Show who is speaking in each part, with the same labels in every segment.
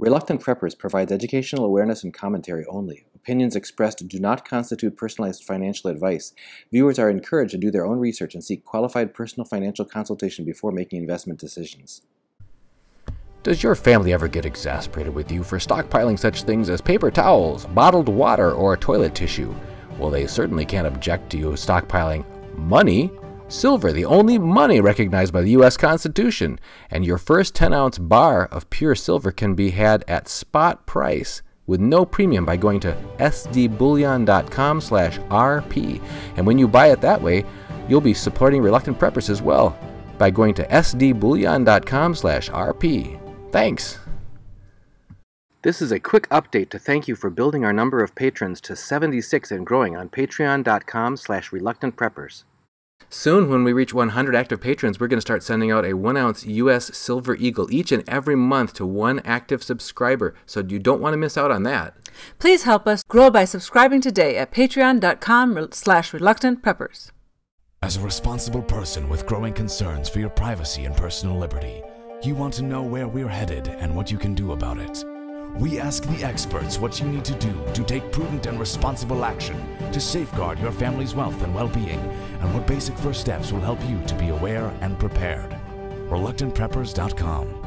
Speaker 1: Reluctant Preppers provides educational awareness and commentary only. Opinions expressed do not constitute personalized financial advice. Viewers are encouraged to do their own research and seek qualified personal financial consultation before making investment decisions.
Speaker 2: Does your family ever get exasperated with you for stockpiling such things as paper towels, bottled water, or toilet tissue? Well, they certainly can't object to you stockpiling money Silver, the only money recognized by the U.S. Constitution, and your first 10 ounce bar of pure silver can be had at spot price with no premium by going to sdbullion.com slash rp and when you buy it that way you'll be supporting reluctant preppers as well by going to sdbullion.com slash rp thanks. This is a quick update to thank you for building our number of patrons to 76 and growing on patreon.com slash reluctant preppers Soon, when we reach 100 active patrons, we're going to start sending out a one ounce US Silver Eagle each and every month to one active subscriber. So you don't want to miss out on that.
Speaker 3: Please help us grow by subscribing today at patreon.com slash reluctant preppers.
Speaker 4: As a responsible person with growing concerns for your privacy and personal liberty, you want to know where we're headed and what you can do about it. We ask the experts what you need to do to take prudent and responsible action to safeguard your family's wealth and well being, and what basic first steps will help you to be aware and prepared. ReluctantPreppers.com.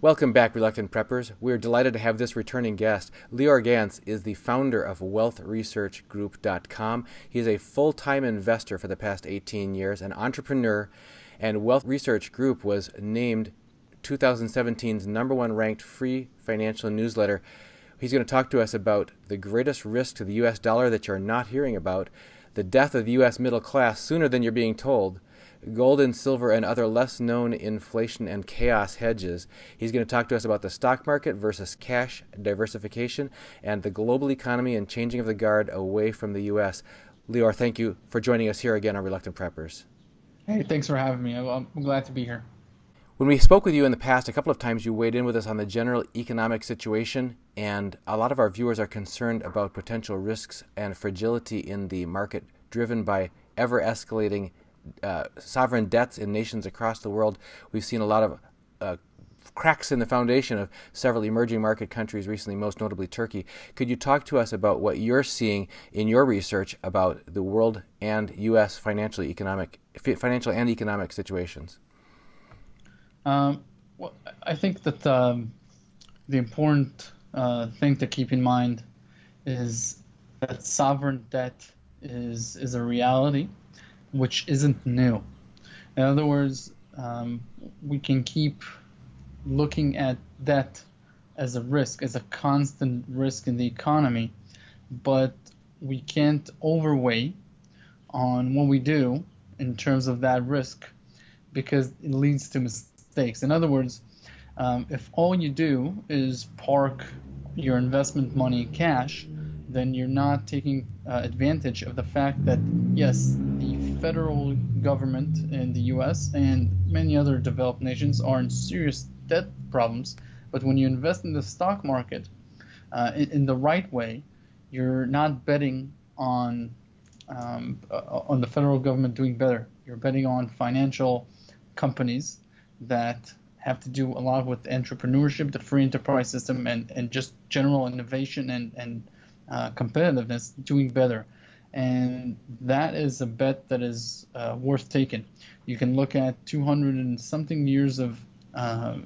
Speaker 2: Welcome back, Reluctant Preppers. We're delighted to have this returning guest. Lior Gantz is the founder of WealthResearchGroup.com. He is a full time investor for the past 18 years, an entrepreneur, and Wealth Research Group was named 2017's number one ranked free financial newsletter. He's going to talk to us about the greatest risk to the US dollar that you're not hearing about, the death of the US middle class sooner than you're being told, gold and silver and other less known inflation and chaos hedges. He's going to talk to us about the stock market versus cash diversification and the global economy and changing of the guard away from the US. Lior, thank you for joining us here again on Reluctant Preppers.
Speaker 5: Hey, thanks for having me. I'm glad to be here.
Speaker 2: When we spoke with you in the past, a couple of times you weighed in with us on the general economic situation, and a lot of our viewers are concerned about potential risks and fragility in the market driven by ever escalating uh, sovereign debts in nations across the world. We've seen a lot of uh, cracks in the foundation of several emerging market countries recently, most notably Turkey. Could you talk to us about what you're seeing in your research about the world and U.S. financial economic financial and economic situations?
Speaker 5: Um, well, I think that um, the important uh, thing to keep in mind is that sovereign debt is is a reality, which isn't new. In other words, um, we can keep looking at debt as a risk, as a constant risk in the economy, but we can't overweigh on what we do in terms of that risk because it leads to mistakes stakes. In other words, um, if all you do is park your investment money in cash, then you're not taking uh, advantage of the fact that, yes, the federal government in the US and many other developed nations are in serious debt problems. But when you invest in the stock market uh, in, in, the right way, you're not betting on um, uh, on the federal government doing better. You're betting on financial companies that have to do a lot with entrepreneurship, the free enterprise system, and, and just general innovation and, and uh, competitiveness doing better. And that is a bet that is uh, worth taking. You can look at 200 and something years of, uh,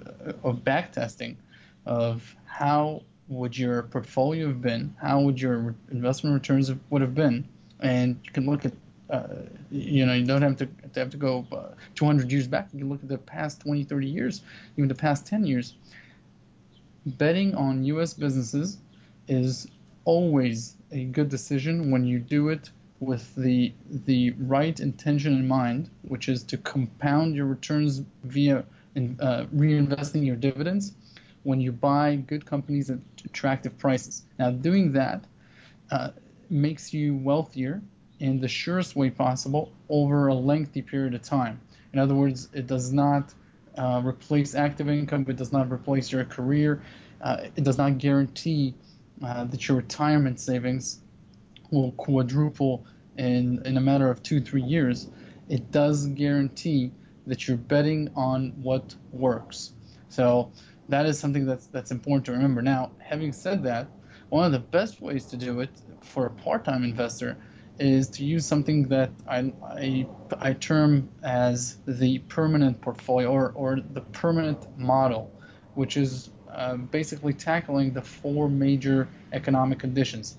Speaker 5: of back testing of how would your portfolio have been, how would your investment returns would have been, and you can look at uh, you know, you don't have to, to have to go uh, 200 years back. You can look at the past 20, 30 years, even the past 10 years. Betting on U.S. businesses is always a good decision when you do it with the the right intention in mind, which is to compound your returns via in, uh, reinvesting your dividends when you buy good companies at attractive prices. Now, doing that uh, makes you wealthier in the surest way possible over a lengthy period of time. In other words, it does not uh, replace active income, it does not replace your career, uh, it does not guarantee uh, that your retirement savings will quadruple in, in a matter of two, three years. It does guarantee that you're betting on what works. So that is something that's that's important to remember. Now, having said that, one of the best ways to do it for a part-time investor is to use something that I, I, I term as the permanent portfolio or, or the permanent model, which is uh, basically tackling the four major economic conditions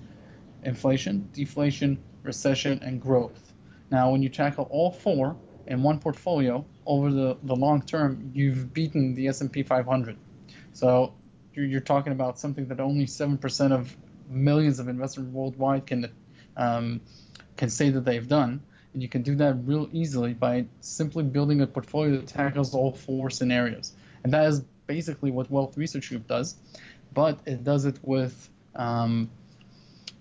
Speaker 5: inflation, deflation, recession, and growth. Now, when you tackle all four in one portfolio over the, the long term, you've beaten the S&P 500. So you're, you're talking about something that only 7% of millions of investors worldwide can um, can say that they've done. And you can do that real easily by simply building a portfolio that tackles all four scenarios. And that is basically what Wealth Research Group does, but it does it with um,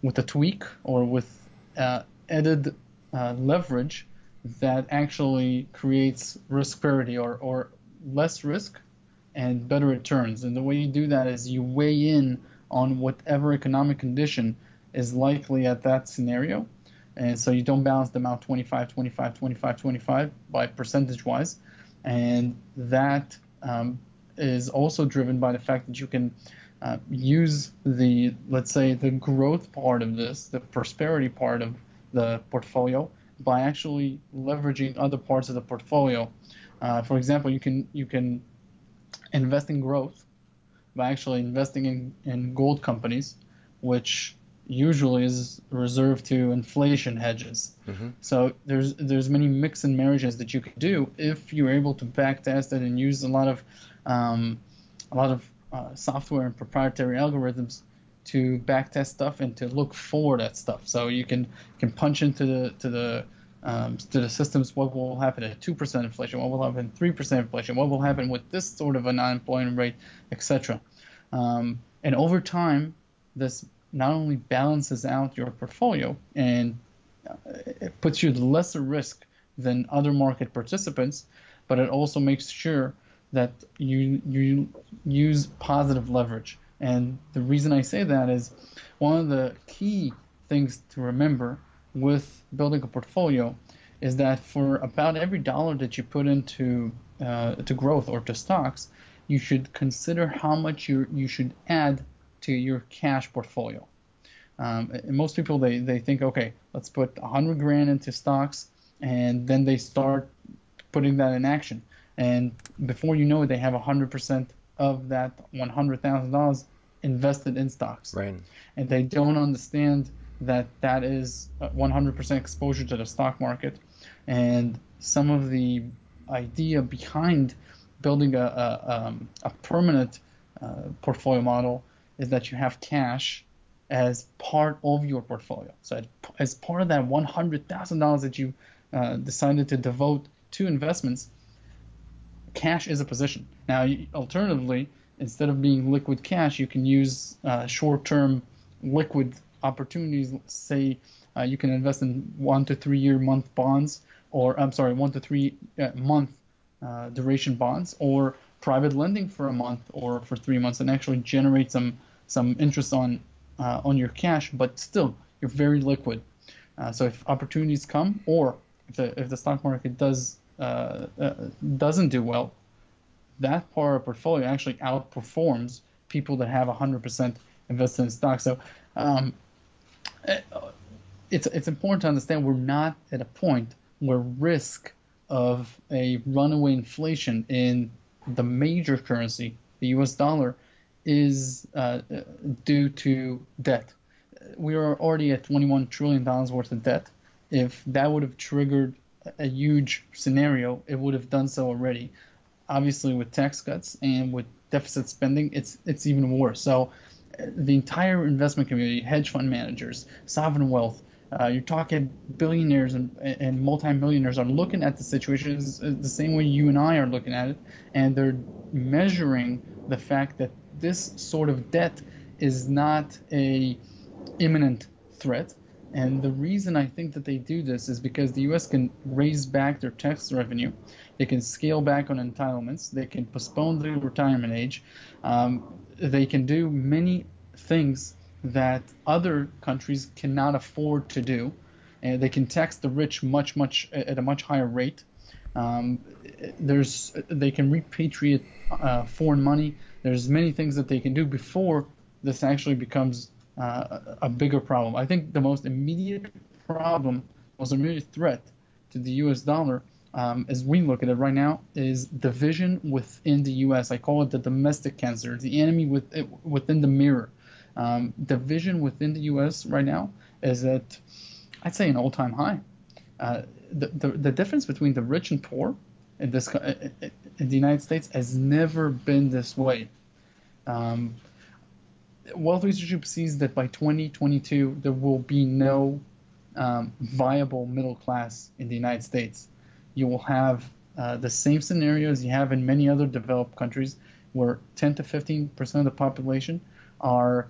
Speaker 5: with a tweak or with uh, added uh, leverage that actually creates risk parity or, or less risk and better returns. And the way you do that is you weigh in on whatever economic condition is likely at that scenario. And so you don't balance them out 25, 25, 25, 25 by percentage wise. And that um, is also driven by the fact that you can uh, use the, let's say, the growth part of this, the prosperity part of the portfolio, by actually leveraging other parts of the portfolio. Uh, for example, you can you can invest in growth by actually investing in, in gold companies, which usually is reserved to inflation hedges. Mm-hmm. So there's there's many mix and marriages that you can do if you're able to back test it and use a lot of um, a lot of uh, software and proprietary algorithms to back test stuff and to look for that stuff. So you can can punch into the to the um, to the systems what will happen at 2% inflation, what will happen at 3% inflation, what will happen with this sort of an unemployment rate, etc. Um, and over time, this not only balances out your portfolio and uh, it puts you at lesser risk than other market participants, but it also makes sure that you you use positive leverage. And the reason I say that is one of the key things to remember with building a portfolio is that for about every dollar that you put into uh, to growth or to stocks, you should consider how much you you should add to your cash portfolio. Um, most people they, they think okay let's put 100 grand into stocks and then they start putting that in action. And before you know it they have 100% of that $100000 invested in stocks.
Speaker 1: Right.
Speaker 5: And they don't understand that that is 100% exposure to the stock market. And some of the idea behind building a, a, um, a permanent uh, portfolio model is that you have cash as part of your portfolio. So as part of that $100,000 that you uh, decided to devote to investments, cash is a position. Now, alternatively, instead of being liquid cash, you can use uh, short-term liquid opportunities. Say uh, you can invest in one to three year month bonds, or I'm sorry, one to three uh, month uh, duration bonds, or private lending for a month or for three months, and actually generate some some interest on uh, on your cash, but still you're very liquid. Uh, so if opportunities come, or if the if the stock market does uh, uh doesn't do well, that part of portfolio actually outperforms people that have 100% invested in stocks. So um, it's it's important to understand we're not at a point where risk of a runaway inflation in the major currency, the U.S. dollar, is uh, due to debt. We are already at 21 trillion dollars worth of debt. If that would have triggered a huge scenario, it would have done so already. Obviously, with tax cuts and with deficit spending, it's it's even worse. So, the entire investment community, hedge fund managers, sovereign wealth, uh, you're talking billionaires and, and multimillionaires are looking at the situation the same way you and I are looking at it, and they're measuring the fact that this sort of debt is not a imminent threat. And the reason I think that they do this is because the U.S. can raise back their tax revenue, they can scale back on entitlements, they can postpone the retirement age, um, they can do many things that other countries cannot afford to do. And they can tax the rich much, much at a much higher rate. Um, there's they can repatriate uh, foreign money. There's many things that they can do before this actually becomes uh, a bigger problem. I think the most immediate problem, most immediate threat to the U.S. dollar, um, as we look at it right now, is division within the U.S. I call it the domestic cancer, the enemy with, within the mirror. Um, division within the U.S. right now is at, I'd say, an all-time high. Uh, the, the, the difference between the rich and poor in this in the United States has never been this way. Um, Wealth Research Group sees that by 2022 there will be no um, viable middle class in the United States. You will have uh, the same scenarios you have in many other developed countries, where 10 to 15 percent of the population are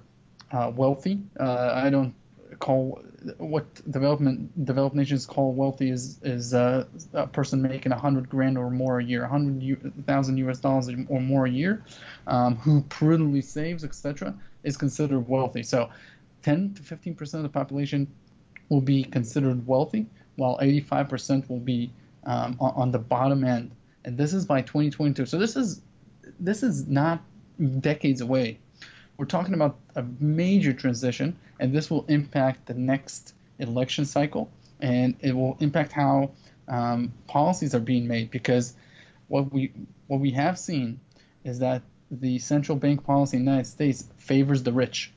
Speaker 5: uh, wealthy. Uh, I don't call what development developed nations call wealthy is is uh, a person making a hundred grand or more a year, a hundred thousand U.S. dollars or more a year, um, who prudently saves, etc., is considered wealthy. So, 10 to 15 percent of the population will be considered wealthy, while 85 percent will be um, on, on the bottom end, and this is by 2022. So this is this is not decades away we're talking about a major transition, and this will impact the next election cycle, and it will impact how um, policies are being made. Because what we what we have seen is that the central bank policy in the United States favors the rich.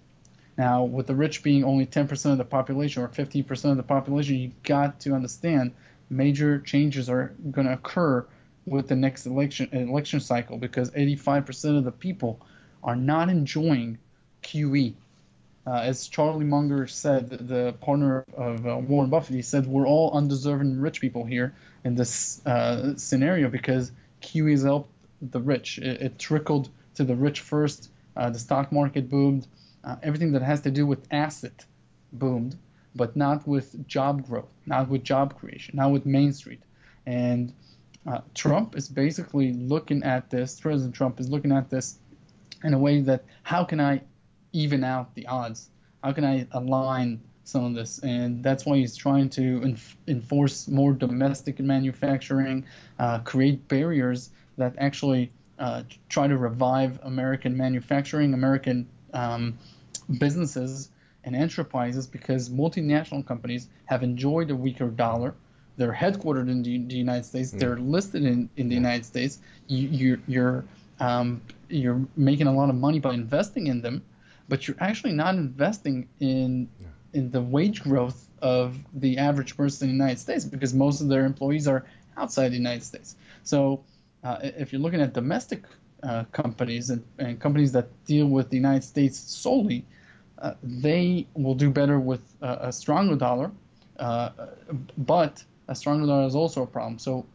Speaker 5: Now, with the rich being only 10% of the population or 15% of the population, you got to understand major changes are going to occur with the next election election cycle because 85% of the people are not enjoying QE. Uh, as Charlie Munger said, the partner of uh, Warren Buffett, he said we're all undeserving rich people here in this uh, scenario because QE has helped the rich. It, it trickled to the rich first. Uh, the stock market boomed. Uh, everything that has to do with asset boomed, but not with job growth, not with job creation, not with Main Street. And uh, Trump is basically looking at this. President Trump is looking at this in a way that how can I even out the odds? How can I align some of this? And that's why he's trying to enf- enforce more domestic manufacturing, uh, create barriers that actually uh, try to revive American manufacturing, American um, businesses and enterprises because multinational companies have enjoyed a weaker dollar. They're headquartered in the, the United States. Mm. They're listed in, in the United States. You, are you're um, you're making a lot of money by investing in them, but you're actually not investing in yeah. in the wage growth of the average person in the United States because most of their employees are outside the United States. So uh, if you're looking at domestic uh, companies and, and, companies that deal with the United States solely, uh, they will do better with a stronger dollar, uh, but a stronger dollar is also a problem. So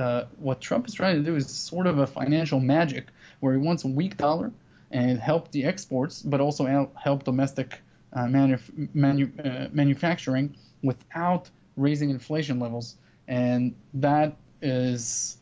Speaker 5: uh, what Trump is trying to do is sort of a financial magic where he wants a weak dollar and help the exports, but also help domestic uh, manu- uh, manufacturing without raising inflation levels. And that is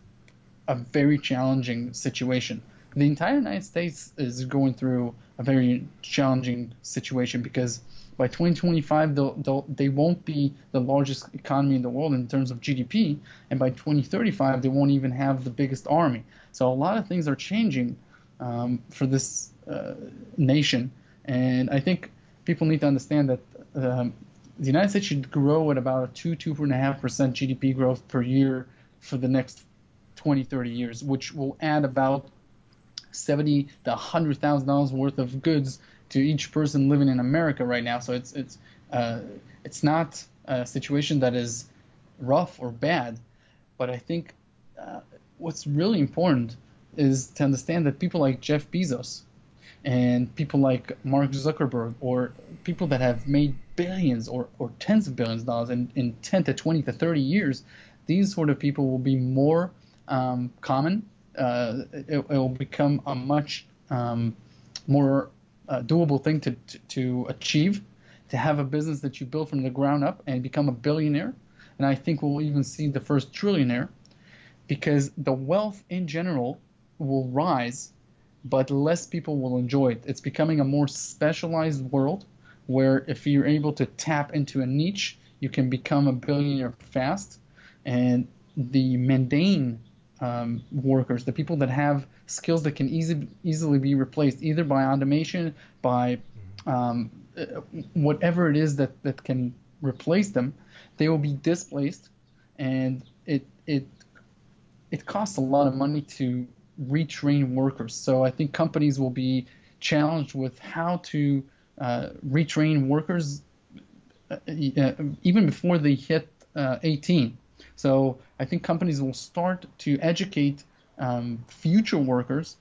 Speaker 5: a very challenging situation. The entire United States is going through a very challenging situation because by 2025 they'll, they'll, they won't be the largest economy in the world in terms of GDP, and by 2035 they won't even have the biggest army. So a lot of things are changing um, for this uh, nation, and I think people need to understand that um, the United States should grow at about a two two and a half percent GDP growth per year for the next 20 30 years, which will add about 70 to 100 thousand dollars worth of goods to each person living in America right now. So it's it's uh, it's not a situation that is rough or bad, but I think uh, what's really important is to understand that people like Jeff Bezos and people like Mark Zuckerberg or people that have made billions or, or tens of billions of dollars in, in 10 to 20 to 30 years, these sort of people will be more um, common. Uh, it, it, will become a much um, more uh, doable thing to, to, to achieve, to have a business that you build from the ground up and become a billionaire. And I think we'll even see the first trillionaire because the wealth in general will rise, but less people will enjoy it. It's becoming a more specialized world where if you're able to tap into a niche, you can become a billionaire fast. And the mundane um, workers, the people that have skills that can easy, easily be replaced either by automation, by um, whatever it is that, that can replace them, they will be displaced, and it it it costs a lot of money to retrain workers. So I think companies will be challenged with how to uh, retrain workers uh, uh even before they hit uh, 18. So I think companies will start to educate um, future workers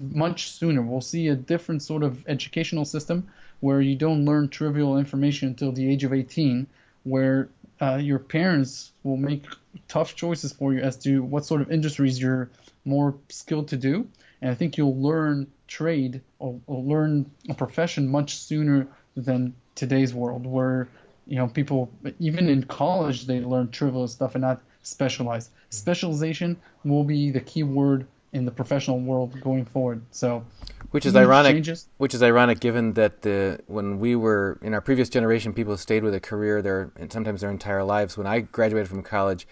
Speaker 5: much sooner. We'll see a different sort of educational system where you don't learn trivial information until the age of 18, where uh, your parents will make tough choices for you as to what sort of industries you're more skilled to do. And I think you'll learn trade or, or learn a profession much sooner than today's world, where you know people even in college they learn trivial stuff and not specialized. Hmm. Specialization will be the key word in the professional world going forward. So,
Speaker 2: which is ironic. Changes. Which is ironic, given that the when we were in our previous generation, people stayed with a career their and sometimes their entire lives. When I graduated from college,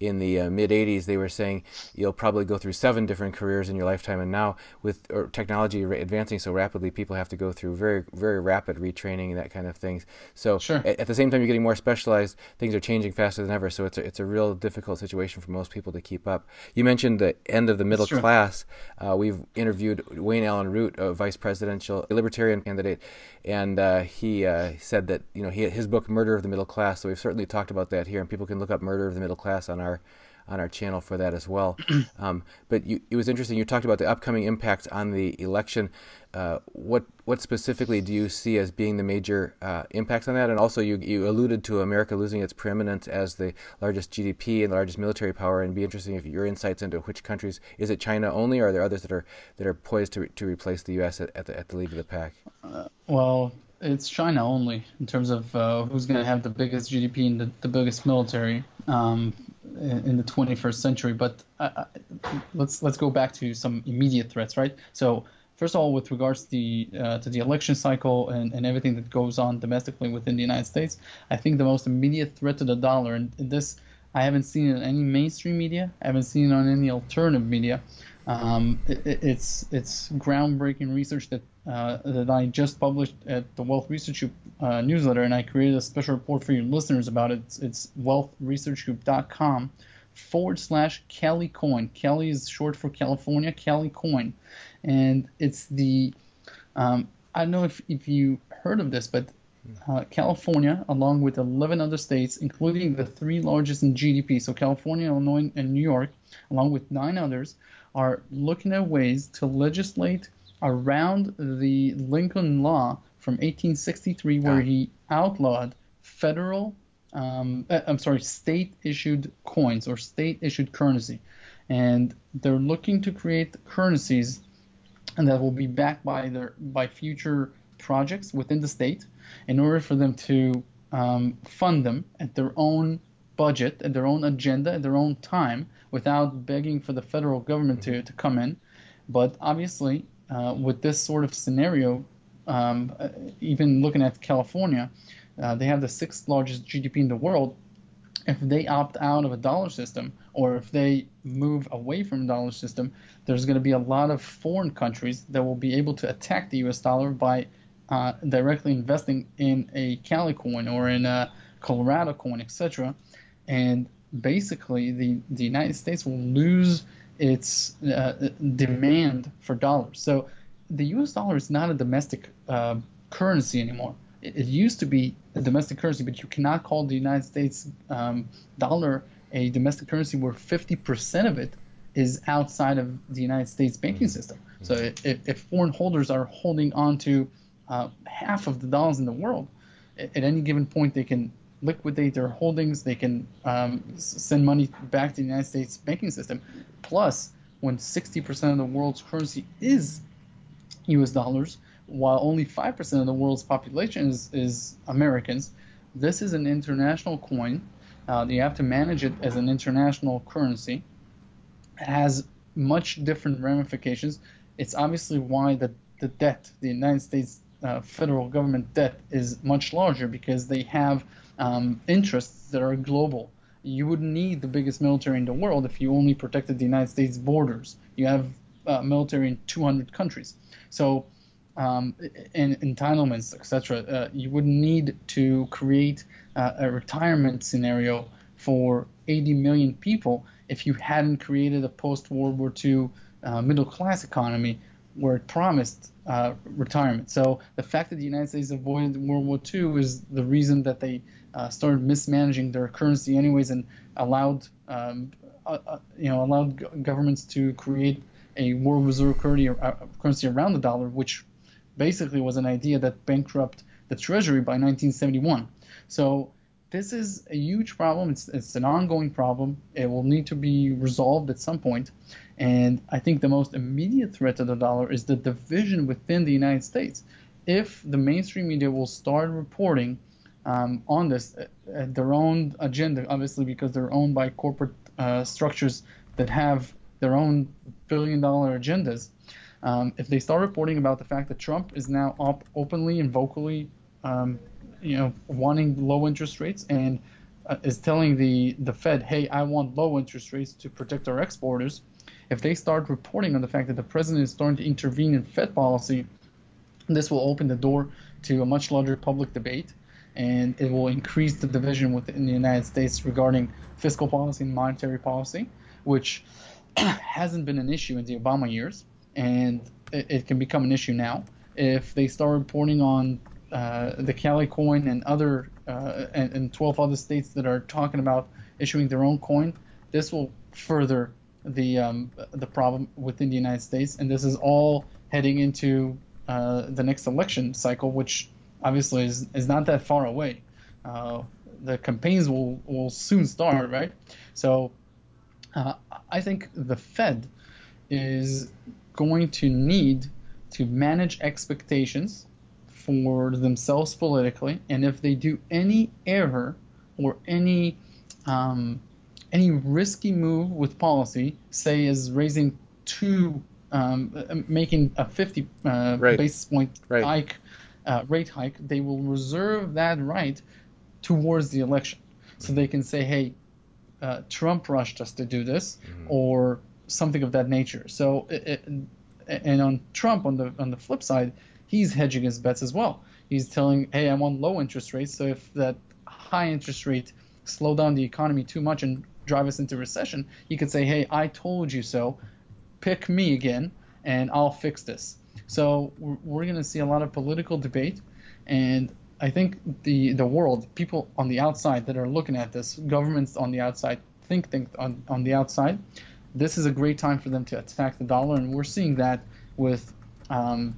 Speaker 2: in the uh, mid 80s they were saying you'll probably go through seven different careers in your lifetime. And now with technology advancing so rapidly people have to go through very very rapid retraining and that kind of things. So
Speaker 5: sure.
Speaker 2: at, at, the same time you're getting more specialized things are changing faster than ever. So it's a, it's a real difficult situation for most people to keep up. You mentioned the end of the middle class. Uh, we've interviewed Wayne Allyn Root a vice presidential libertarian candidate. And uh, he uh, said that you know he, his book Murder of the Middle Class. So we've certainly talked about that here and people can look up Murder of the Middle Class on our on our channel for that as well. um, but you, it was interesting. You talked about the upcoming impact on the election. Uh, what what specifically do you see as being the major uh, impacts on that? And also, you you alluded to America losing its preeminence as the largest GDP and the largest military power. And it'd be interesting if your insights into which countries is it China only, or are there others that are that are poised to to replace the U.S. at, at the at the lead of the pack?
Speaker 5: Uh, well, it's China only in terms of uh, who's going to have the biggest GDP and the, the biggest military um, in the 21st century. But uh, uh, let's let's go back to some immediate threats, right? So first of all, with regards to the uh, to the election cycle and, and everything that goes on domestically within the United States, I think the most immediate threat to the dollar, and this I haven't seen in any mainstream media, I haven't seen on any alternative media. Um, it, it's it's groundbreaking research that uh, that I just published at the Wealth Research Group uh, newsletter, and I created a special report for your listeners about it. It's, it's wealthresearchgroup.com forward slash Cali Coin. Cali is short for California, Cali Coin. And it's the, um, I don't know if, if you heard of this, but uh, California, along with 11 other states, including the three largest in GDP, so California, Illinois, and New York, along with nine others, are looking at ways to legislate around the Lincoln Law from 1863, where he outlawed federal, um, uh, I'm sorry, state issued coins or state issued currency. And they're looking to create currencies that will be backed by their by future projects within the state in order for them to um, fund them at their own budget, at their own agenda, at their own time, without begging for the federal government to, to come in. But obviously, uh, with this sort of scenario, um, uh, even looking at California, uh, they have the sixth largest GDP in the world. If they opt out of a dollar system, or if they move away from dollar system, there's going to be a lot of foreign countries that will be able to attack the U.S. dollar by uh, directly investing in a Cali coin or in a Colorado coin, etc. And basically, the, the United States will lose its uh, demand for dollars. So the U.S. dollar is not a domestic uh, currency anymore. It, it, used to be a domestic currency, but you cannot call the United States um, dollar a domestic currency where 50% of it is outside of the United States banking system. So if, if foreign holders are holding on to uh, half of the dollars in the world, at any given point they can liquidate their holdings, they can um, send money back to the United States banking system. Plus, when 60% of the world's currency is US dollars, while only 5% of the world's population is, is Americans, this is an international coin. Uh, you have to manage it as an international currency. It has much different ramifications. It's obviously why the, the debt, the United States uh, federal government debt, is much larger because they have um, interests that are global. you wouldn't need the biggest military in the world if you only protected the United States borders. You have uh, military in 200 countries. So, um, and entitlements, etc. Uh, you would need to create uh, a retirement scenario for 80 million people if you hadn't created a post World War II uh, middle class economy where it promised uh, retirement. So the fact that the United States avoided World War II is the reason that they uh, started mismanaging their currency anyways and allowed um, uh, uh you know allowed governments to create a world reserve currency, uh, currency around the dollar, which basically was an idea that bankrupt the treasury by 1971. So this is a huge problem. It's, it's an ongoing problem. It will need to be resolved at some point. And I think the most immediate threat to the dollar is the division within the United States. If the mainstream media will start reporting um, on this uh, uh, their own agenda, obviously because they're owned by corporate uh, structures that have their own billion dollar agendas. Um, if they start reporting about the fact that Trump is now op- openly and vocally, um, you know, wanting low interest rates and uh, is telling the the Fed, "Hey, I want low interest rates to protect our exporters," if they start reporting on the fact that the president is starting to intervene in Fed policy, this will open the door to a much larger public debate and it will increase the division within the United States regarding fiscal policy and monetary policy, which hasn't been an issue in the Obama years, and it, it can become an issue now if they start reporting on uh, the Cali coin and other uh, and, and 12 other states that are talking about issuing their own coin. This will further the um, the problem within the United States, and this is all heading into uh, the next election cycle, which obviously is, is not that far away. Uh, the campaigns will, will soon start, right? So uh, I think the Fed is going to need to manage expectations for themselves politically, and if they do any error or any um, any risky move with policy, say is raising two, um, making a 50 uh, right. basis point right. hike uh, rate hike, they will reserve that right towards the election. So they can say, hey, uh, Trump rushed us to do this, mm-hmm. or something of that nature. So, it, it, and on Trump, on the on the flip side, he's hedging his bets as well. He's telling, hey, I want low interest rates. So if that high interest rate slow down the economy too much and drive us into recession, he could say, hey, I told you so. Pick me again, and I'll fix this. So we're, we're going to see a lot of political debate, and I think the the world, people on the outside that are looking at this, governments on the outside, think think on on the outside, this is a great time for them to attack the dollar, and we're seeing that with um,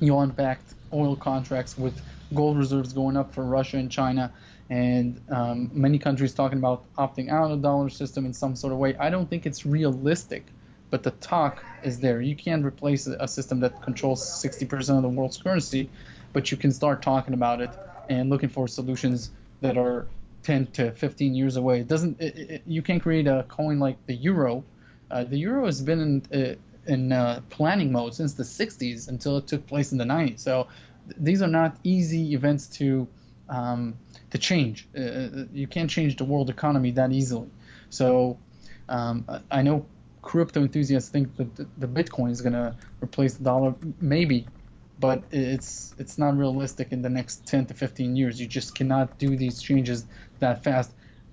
Speaker 5: yuan-backed oil contracts, with gold reserves going up for Russia and China, and um, many countries talking about opting out of the dollar system in some sort of way. I don't think it's realistic but the talk is there. You can't replace a system that controls 60% of the world's currency, but you can start talking about it and looking for solutions that are 10 to 15 years away. It doesn't. It, it, you can't create a coin like the euro. Uh, the euro has been in uh, in uh, planning mode since the 60s until it took place in the 90s. So th- these are not easy events to um, to change. Uh, uh, you can't change the world economy that easily. So um, I know crypto enthusiasts think that the Bitcoin is going to replace the dollar, maybe, but it's it's not realistic in the next 10 to 15 years. You just cannot do these changes that fast,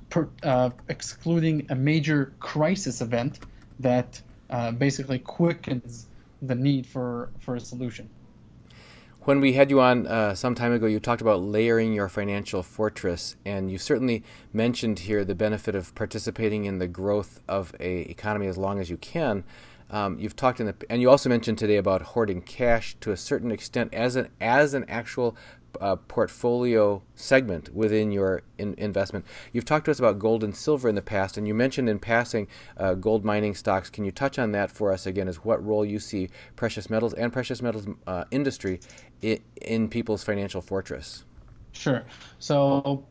Speaker 5: per, uh, excluding a major crisis event that uh, basically quickens the need for for a solution
Speaker 2: when we had you on uh, some time ago, you talked about layering your financial fortress, and you certainly mentioned here the benefit of participating in the growth of a economy as long as you can. Um, you've talked in the, and you also mentioned today about hoarding cash to a certain extent as an as an actual uh, portfolio segment within your in- investment. You've talked to us about gold and silver in the past, and you mentioned in passing uh, gold mining stocks. Can you touch on that for us again? As what role you see precious metals and precious metals uh, industry in, in people's financial fortress?
Speaker 5: Sure. So,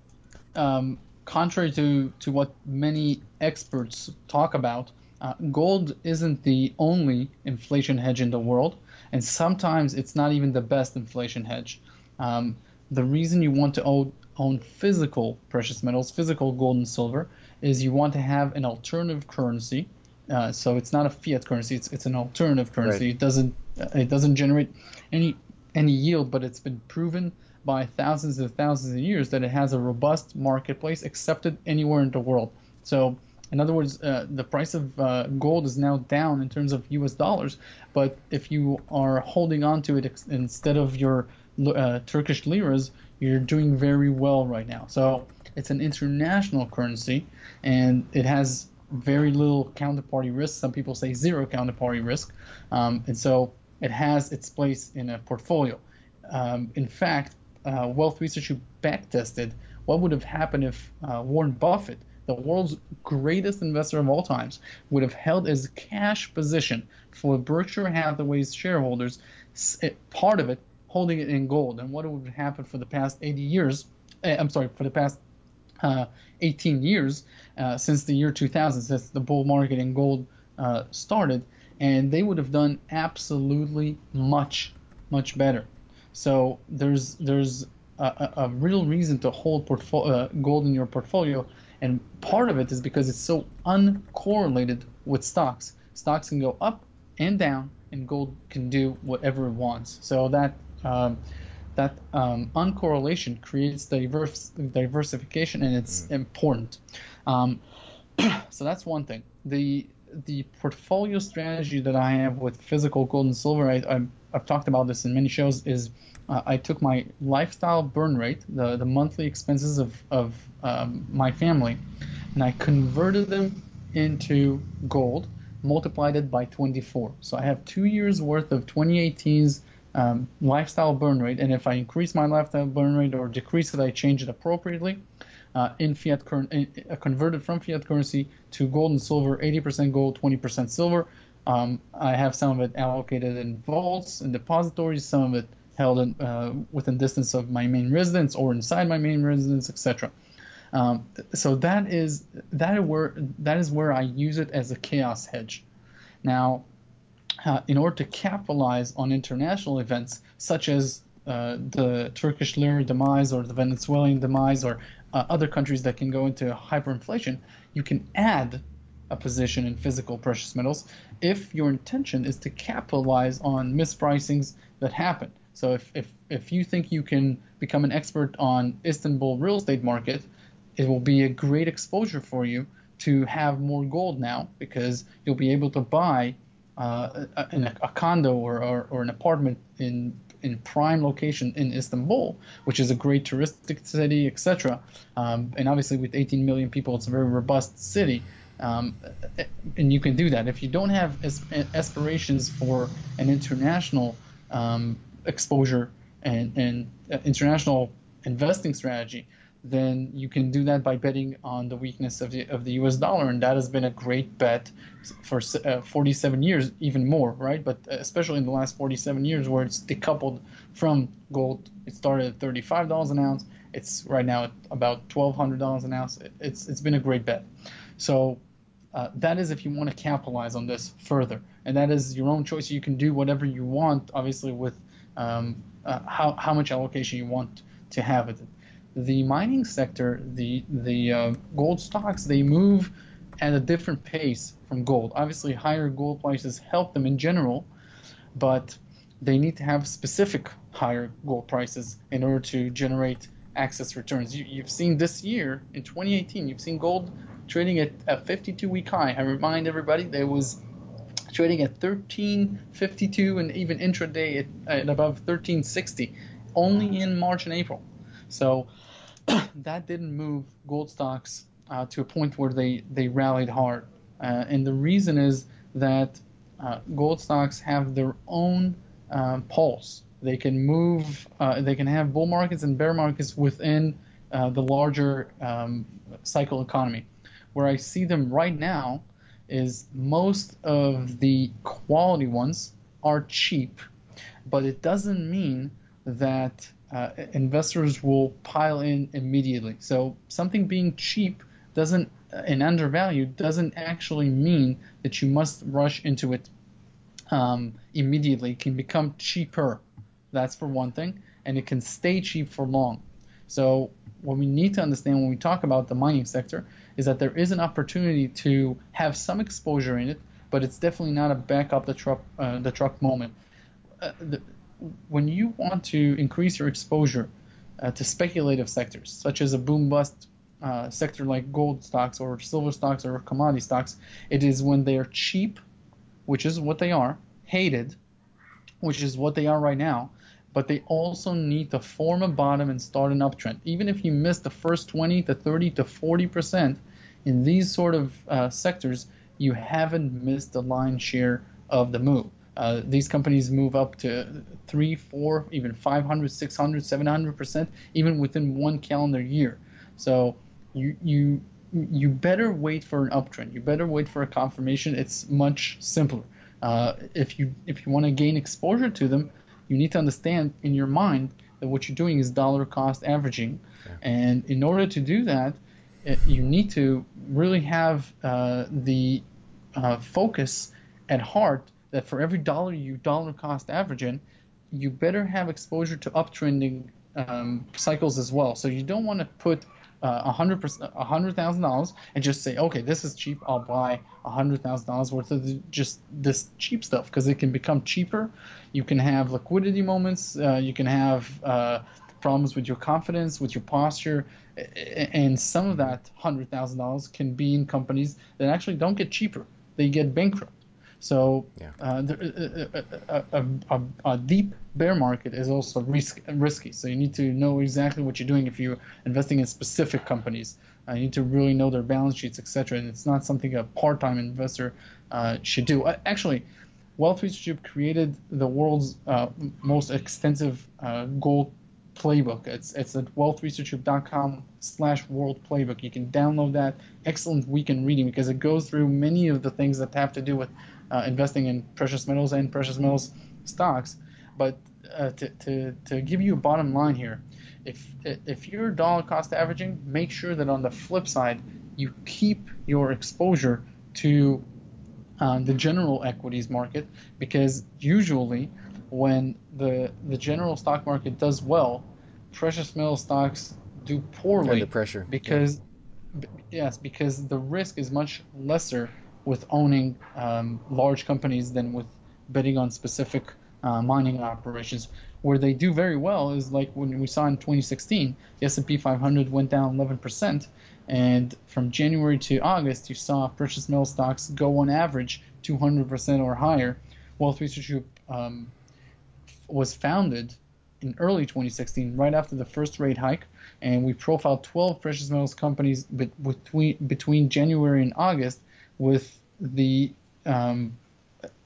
Speaker 5: um, contrary to to what many experts talk about, uh, gold isn't the only inflation hedge in the world, and sometimes it's not even the best inflation hedge. Um, the reason you want to own, own physical precious metals, physical gold and silver, is you want to have an alternative currency. Uh, so it's not a fiat currency; it's it's an alternative currency.
Speaker 1: Right.
Speaker 5: It doesn't it doesn't generate any any yield, but it's been proven by thousands and thousands of years that it has a robust marketplace accepted anywhere in the world. So in other words, uh, the price of uh, gold is now down in terms of U.S. dollars, but if you are holding on to it ex- instead of your uh, Turkish liras, you're doing very well right now. So it's an international currency, and it has very little counterparty risk. Some people say zero counterparty risk, um, and so it has its place in a portfolio. Um, in fact, uh, Wealth Research who backtested what would have happened if uh, Warren Buffett the world's greatest investor of all times, would have held his cash position for Berkshire Hathaway's shareholders, part of it holding it in gold. And what would happen for the past 80 years? Eh, I'm sorry, for the past uh, 18 years uh, since the year 2000, since the bull market in gold uh, started, and they would have done absolutely much, much better. So there's there's a, a real reason to hold portfolio, uh, gold in your portfolio and part of it is because it's so uncorrelated with stocks. Stocks can go up and down, and gold can do whatever it wants. So that um, that um, uncorrelation creates diverse diversification, and it's mm. important. Um, so that's one thing. The the portfolio strategy that I have with physical gold and silver, I, I, have talked about this in many shows, is uh, I took my lifestyle burn rate, the, the monthly expenses of, of um, my family, and I converted them into gold, multiplied it by 24. So I have two years worth of 2018's um, lifestyle burn rate, and if I increase my lifestyle burn rate or decrease it, I change it appropriately. Uh, in fiat currency, uh, converted from fiat currency to gold and silver, 80% gold, 20% silver. Um, I have some of it allocated in vaults and depositories, some of it held in, uh, within distance of my main residence or inside my main residence, etc. Um, so that is that where that is where I use it as a chaos hedge. Now, in order to capitalize on international events such as uh, the Turkish lira demise or the Venezuelan demise or uh, other countries that can go into hyperinflation, you can add a position in physical precious metals if your intention is to capitalize on mispricings that happen. So if, if, if you think you can become an expert on Istanbul real estate market, it will be a great exposure for you to have more gold now because you'll be able to buy uh, a, a, condo or, or, or, an apartment in in prime location in Istanbul, which is a great touristic city, etc. Um, and obviously, with 18 million people, it's a very robust city. Um, and you can do that. If you don't have aspirations for an international um, exposure and, and uh, international investing strategy, then you can do that by betting on the weakness of the of the U.S. dollar, and that has been a great bet for uh, 47 years, even more, right? But especially in the last 47 years, where it's decoupled from gold. It started at 35 dollars an ounce. It's right now at about 1,200 dollars an ounce. It's it's been a great bet. So uh, that is if you want to capitalize on this further, and that is your own choice. You can do whatever you want, obviously with um, uh, how, how much allocation you want to have it. The mining sector, the the uh, gold stocks, they move at a different pace from gold. Obviously, higher gold prices help them in general, but they need to have specific higher gold prices in order to generate excess returns. You, have seen this year in 2018, you've seen gold trading at a 52-week high. I remind everybody there was trading at 1352 and even intraday at, at above 1360 only in March and April. So that didn't move gold stocks uh, to a point where they, they rallied hard. Uh, and the reason is that uh, gold stocks have their own uh, pulse. They can move, uh, they can have bull markets and bear markets within uh, the larger um, cycle economy. Where I see them right now is most of the quality ones are cheap, but it doesn't mean that uh, investors will pile in immediately. So something being cheap doesn't uh, and undervalued doesn't actually mean that you must rush into it um, immediately. It can become cheaper That's for one thing, and it can stay cheap for long. So what we need to understand when we talk about the mining sector is that there is an opportunity to have some exposure in it, but it's definitely not a back up the truck uh, the truck moment. Uh, the, when you want to increase your exposure uh, to speculative sectors, such as a boom bust uh, sector like gold stocks or silver stocks or commodity stocks, it is when they are cheap, which is what they are, hated, which is what they are right now, but they also need to form a bottom and start an uptrend. Even if you miss the first 20 to 30 to 40 percent in these sort of uh, sectors, you haven't missed the lion's share of the move. Uh, these companies move up to three, four, even 500, 600, 700 percent, even within one calendar year. So you you you better wait for an uptrend. You better wait for a confirmation. It's much simpler. Uh, if you if you want to gain exposure to them, you need to understand in your mind that what you're doing is dollar cost averaging, okay. and in order to do that, it, you need to really have uh, the uh, focus at heart that for every dollar you dollar cost average in, you better have exposure to uptrending um, cycles as well. So you don't want to put uh, a hundred percent, a hundred thousand dollars, and just say, okay, this is cheap. I'll buy a hundred thousand dollars worth of just this cheap stuff because it can become cheaper. You can have liquidity moments. Uh, you can have uh, problems with your confidence, with your posture, and some of that hundred thousand dollars can be in companies that actually don't get cheaper. They get bankrupt. So yeah. uh, a, a, a, a, deep bear market is also risk, risky. So you need to know exactly what you're doing if you're investing in specific companies. Uh, you need to really know their balance sheets, etc. And it's not something a part-time investor uh, should do. Uh, actually, Wealth Research created the world's uh, most extensive uh, gold playbook. It's it's at wealthresearchgroup.com slash gold playbook. You can download that. Excellent weekend reading because it goes through many of the things that have to do with uh, investing in precious metals and precious metals stocks. But uh, to, to, to give you a bottom line here, if if you're dollar cost averaging, make sure that on the flip side you keep your exposure to uh, the general equities market because usually when the the general stock market does well, precious metal stocks do poorly.
Speaker 1: Under pressure.
Speaker 5: Because yeah. yes, because the risk is much lesser with owning um, large companies than with betting on specific uh, mining operations. Where they do very well is like when we saw in 2016, the S&P 500 went down 11%, and from January to August, you saw precious metal stocks go on average 200% or higher. Wealth Research Group um, was founded in early 2016, right after the first rate hike, and we profiled 12 precious metals companies between between January and August with the um,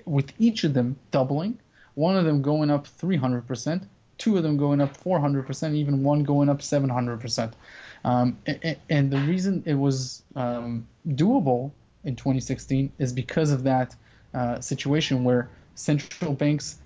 Speaker 5: with each of them doubling, one of them going up 300%, two of them going up 400%, even one going up 700%. Um, and, and, the reason it was um, doable in 2016 is because of that uh, situation where central banks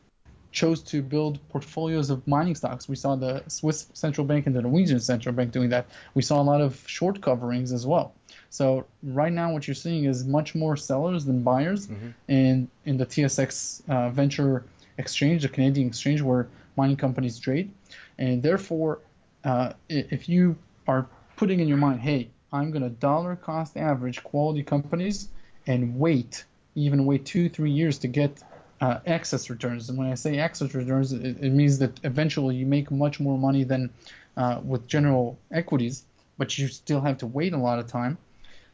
Speaker 5: chose to build portfolios of mining stocks. We saw the Swiss central bank and the Norwegian central bank doing that. We saw a lot of short coverings as well. So right now, what you're seeing is much more sellers than buyers mm-hmm. in in the TSX uh, Venture Exchange, the Canadian exchange where mining companies trade, and therefore, uh, if you are putting in your mind, hey, I'm going to dollar cost average quality companies and wait, even wait two three years to get uh, excess returns. And when I say excess returns, it, it, means that eventually you make much more money than uh, with general equities, but you still have to wait a lot of time.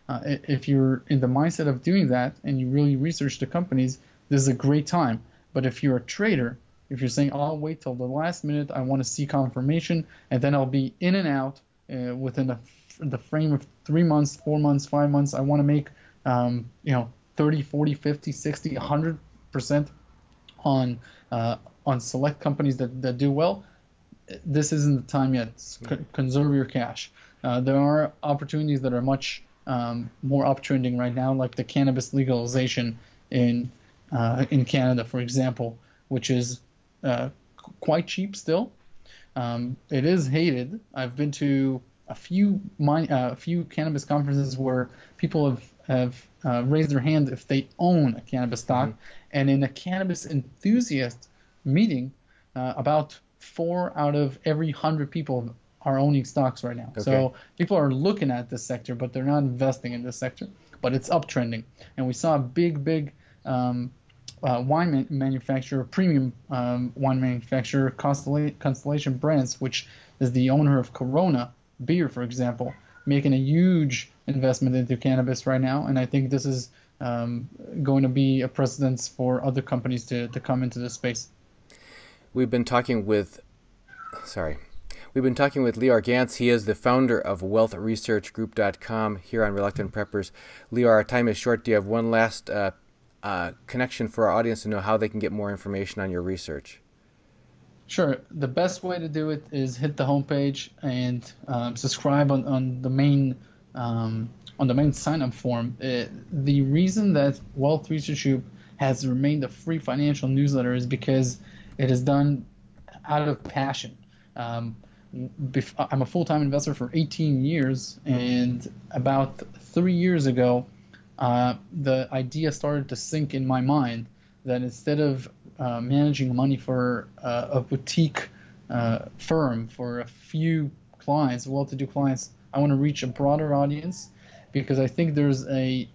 Speaker 5: Uh, if you're in the mindset of doing that and you really research the companies, this is a great time. But if you're a trader, if you're saying, I'll wait till the last minute, I want to see confirmation, and then I'll be in and out uh, within the, the frame of three months, four months, five months, I want to make, um, you know, 30, 40, 50, 60, 100% on, uh, on select companies that, that do well, this isn't the time yet. conserve your cash. Uh, there are opportunities that are much um, more uptrending right now, like the cannabis legalization in uh, in Canada, for example, which is uh, quite cheap still. Um, it is hated. I've been to a few mine, uh, a few cannabis conferences where people have have uh, raised their hand if they own a cannabis stock, mm-hmm. and in a cannabis enthusiast meeting, uh, about four out of every hundred people are owning stocks right now. Okay. So people are looking at this sector, but they're not investing in this sector. But it's uptrending, and we saw a big, big um, uh, wine manufacturer, premium um, wine manufacturer, Constellation, Constellation Brands, which is the owner of Corona beer, for example, making a huge investment into cannabis right now. And I think this is um, going to be a precedence for other companies to, to come into this space.
Speaker 2: We've been talking with, sorry, we've been talking with Lior Gantz. He is the founder of WealthResearchGroup.com here on Reluctant Preppers. Lior, our time is short. Do you have one last uh, uh, connection for our audience to know how they can get more information on your research?
Speaker 5: Sure. The best way to do it is hit the homepage and um, subscribe on, on the main um, on the main sign-up form. It, uh, the reason that Wealth Research Group has remained a free financial newsletter is because it is done out of passion. Um, I'm a full-time investor for 18 years, and about three years ago, uh, the idea started to sink in my mind that instead of uh, managing money for uh, a boutique uh, firm for a few clients, well-to-do clients, I want to reach a broader audience because I think there's a,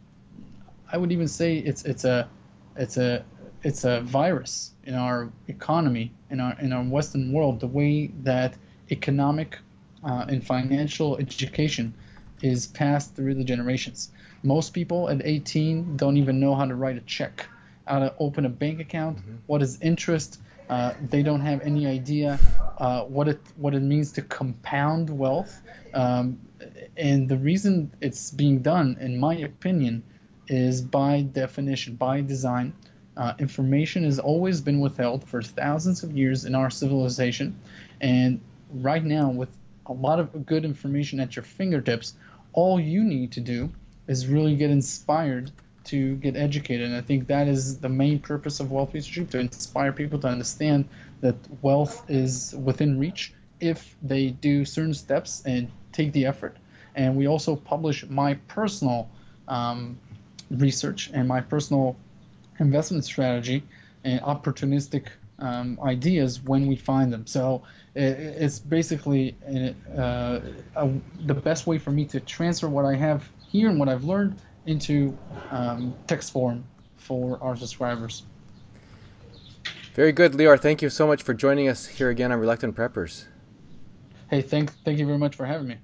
Speaker 5: I would even say it's it's a, it's a it's a virus in our economy in our in our Western world. The way that economic uh, and financial education is passed through the generations. Most people at 18 don't even know how to write a check, how to open a bank account, mm-hmm. what is interest. Uh, they don't have any idea uh, what it what it means to compound wealth. Um, and the reason it's being done, in my opinion, is by definition, by design. Uh, information has always been withheld for thousands of years in our civilization, and right now, with a lot of good information at your fingertips, all you need to do is really get inspired to get educated. And I think that is the main purpose of Wealth Research to inspire people to understand that wealth is within reach if they do certain steps and take the effort. And we also publish my personal um, research and my personal investment strategy and opportunistic um, ideas when we find them. So it's basically uh, a, the best way for me to transfer what I have here and what I've learned into um, text form for our subscribers.
Speaker 2: Very good, Lior. Thank you so much for joining us here again on Reluctant Preppers.
Speaker 5: Hey, thank, thank you very much for having me.